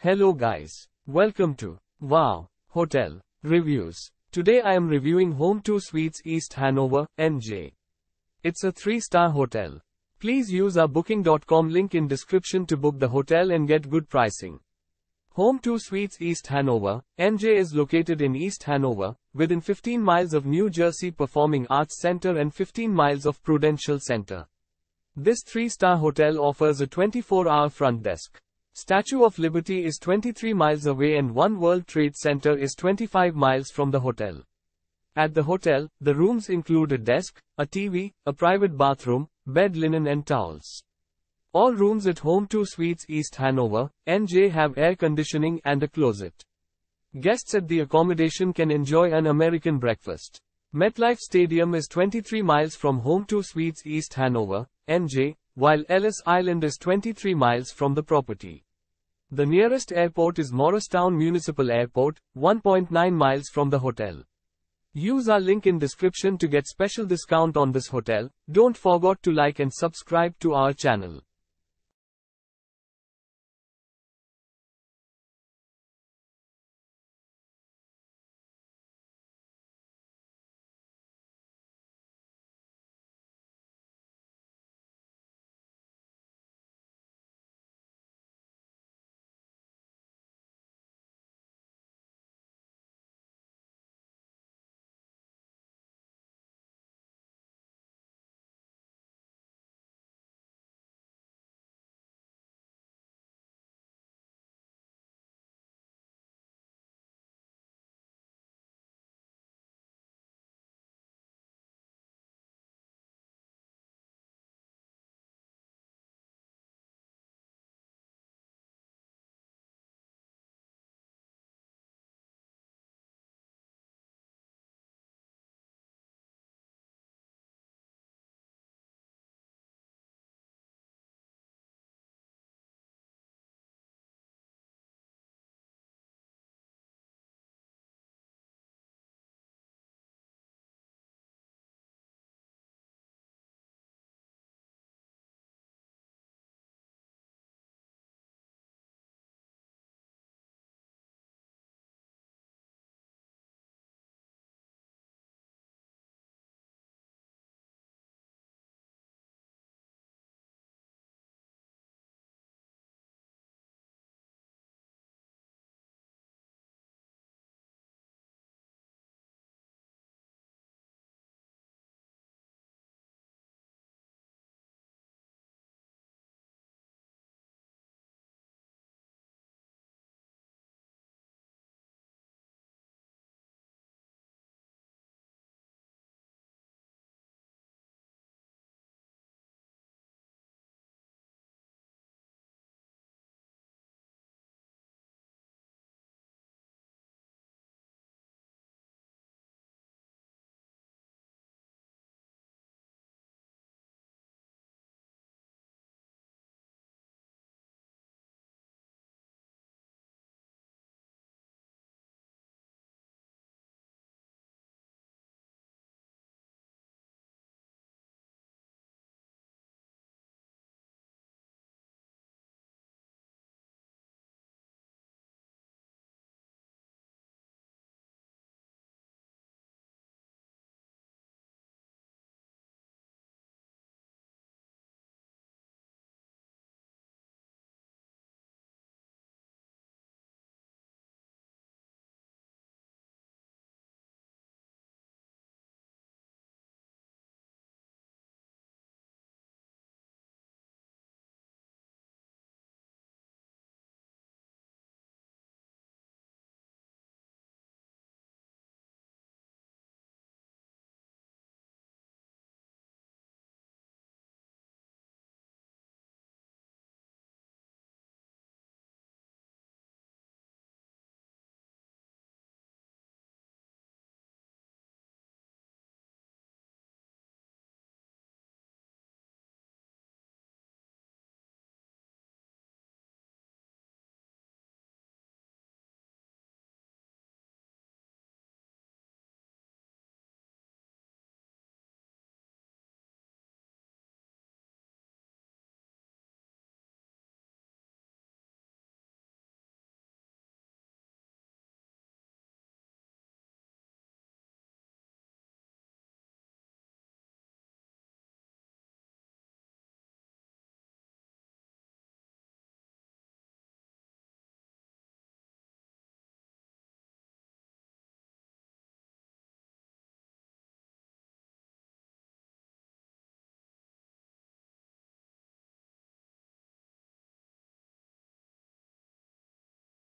Hello guys. Welcome to Wow Hotel Reviews. Today I am reviewing Home 2 Suites East Hanover, NJ. It's a 3-star hotel. Please use our booking.com link in description to book the hotel and get good pricing. Home 2 Suites East Hanover, NJ is located in East Hanover, within 15 miles of New Jersey Performing Arts Center and 15 miles of Prudential Center. This 3-star hotel offers a 24-hour front desk. Statue of Liberty is 23 miles away and One World Trade Center is 25 miles from the hotel. At the hotel, the rooms include a desk, a TV, a private bathroom, bed linen and towels. All rooms at Home 2 Suites East Hanover, NJ have air conditioning and a closet. Guests at the accommodation can enjoy an American breakfast. MetLife Stadium is 23 miles from Home 2 Suites East Hanover, NJ, while Ellis Island is 23 miles from the property. The nearest airport is Morristown Municipal Airport, 1.9 miles from the hotel. Use our link in description to get special discount on this hotel. Don't forget to like and subscribe to our channel.